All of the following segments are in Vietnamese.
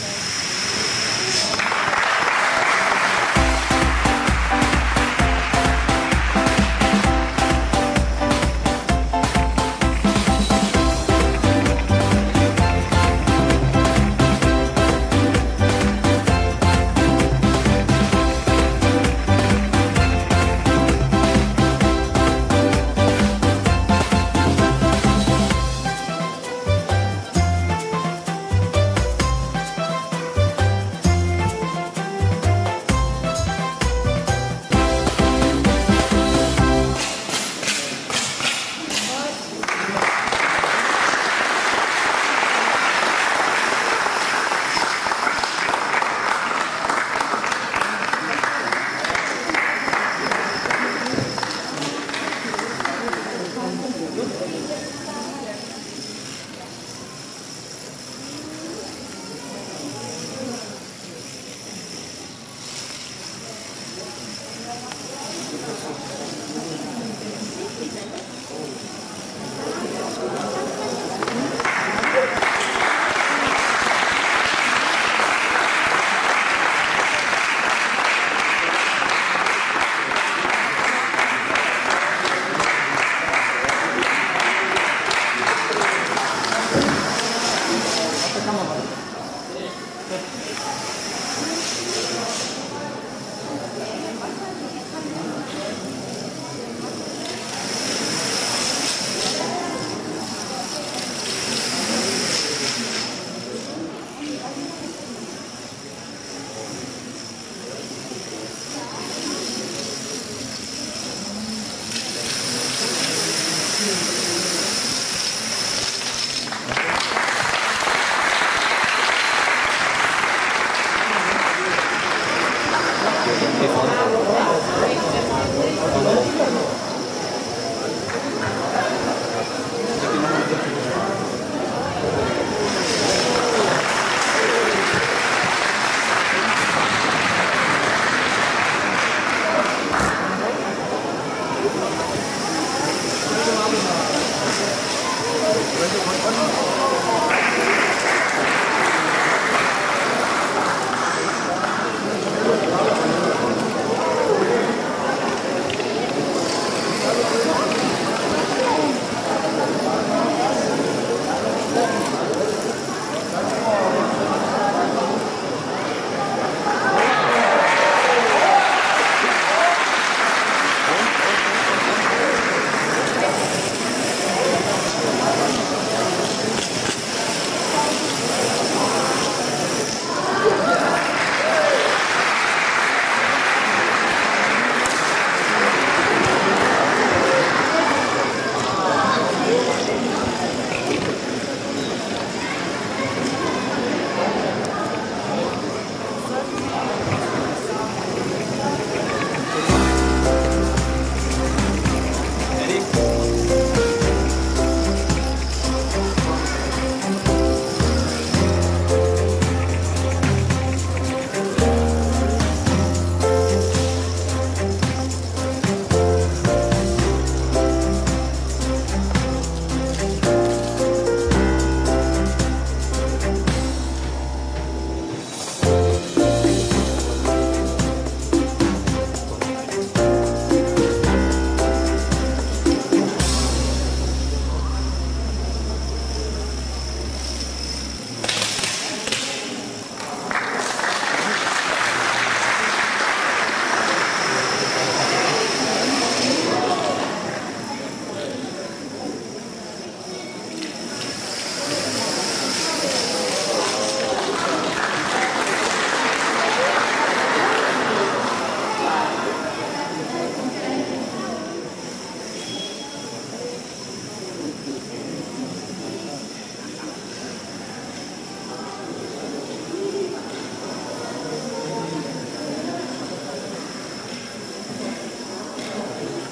guys.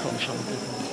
我们想。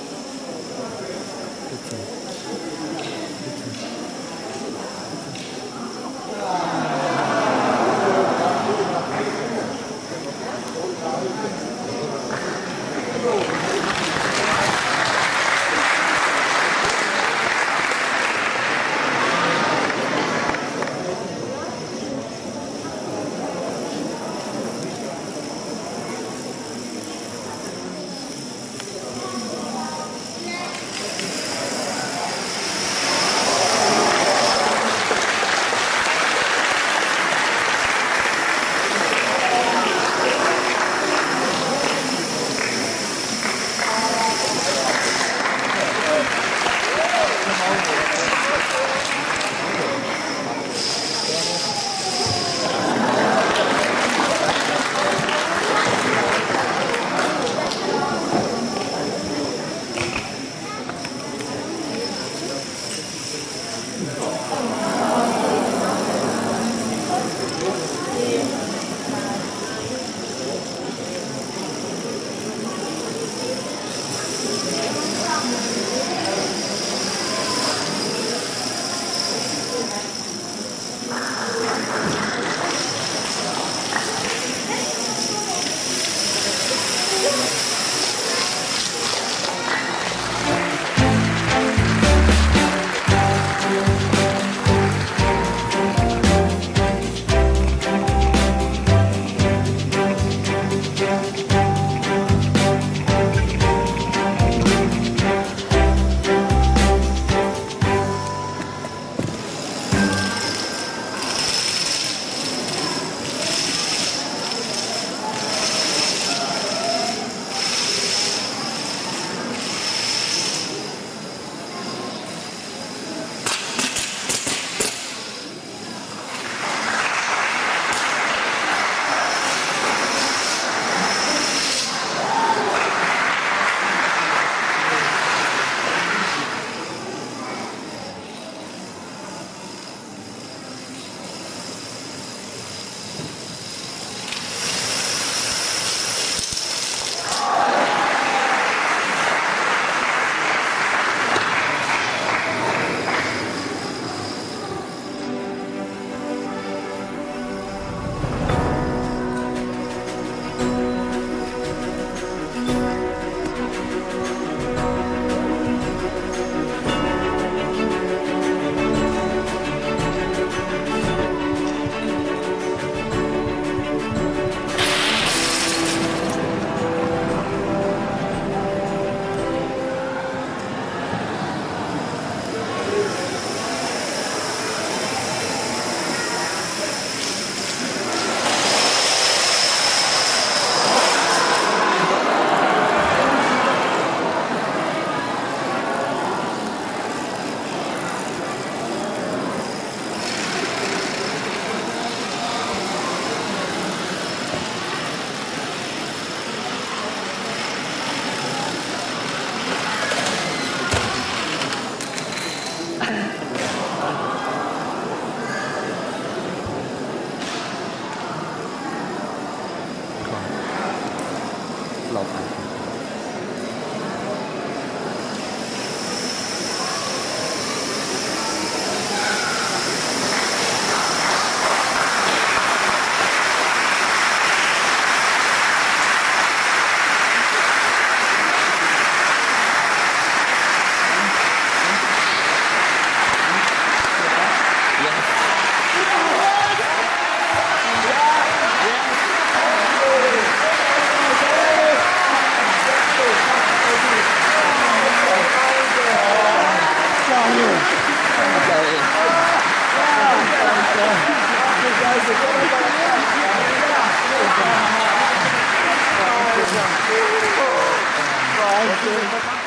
Thank you.